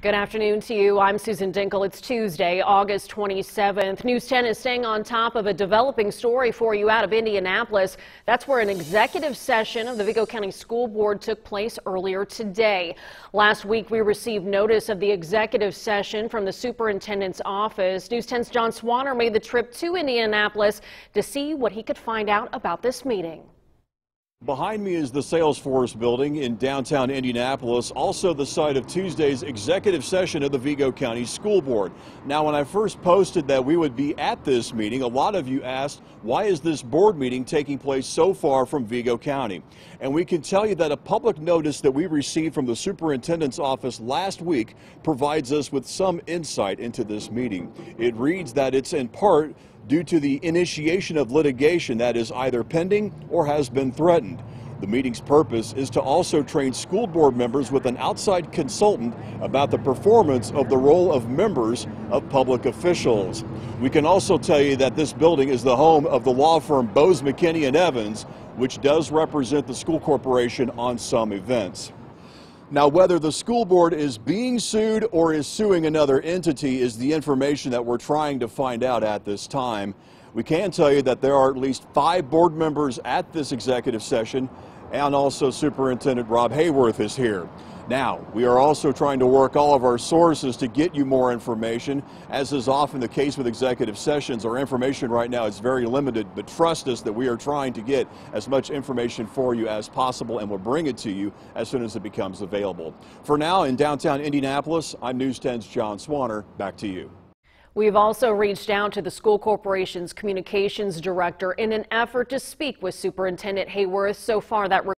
Good afternoon to you. I'm Susan Dinkle. It's Tuesday, August 27th. News 10 is staying on top of a developing story for you out of Indianapolis. That's where an executive session of the Vigo County School Board took place earlier today. Last week, we received notice of the executive session from the superintendent's office. News 10's John Swanner made the trip to Indianapolis to see what he could find out about this meeting. Behind me is the Salesforce building in downtown Indianapolis, also the site of Tuesday's executive session of the Vigo County School Board. Now, when I first posted that we would be at this meeting, a lot of you asked, why is this board meeting taking place so far from Vigo County? And we can tell you that a public notice that we received from the superintendent's office last week provides us with some insight into this meeting. It reads that it's in part due to the initiation of litigation that is either pending or has been threatened. The meeting's purpose is to also train school board members with an outside consultant about the performance of the role of members of public officials. We can also tell you that this building is the home of the law firm Bose McKinney and Evans, which does represent the school corporation on some events. Now, whether the school board is being sued or is suing another entity is the information that we're trying to find out at this time. We can tell you that there are at least five board members at this executive session, and also Superintendent Rob Haworth is here. Now, we are also trying to work all of our sources to get you more information. As is often the case with executive sessions, our information right now is very limited, but trust us that we are trying to get as much information for you as possible and we'll bring it to you as soon as it becomes available. For now, in downtown Indianapolis, I'm News 10's John Swanner. Back to you. We've also reached out to the school corporation's communications director in an effort to speak with Superintendent Haworth. So far, that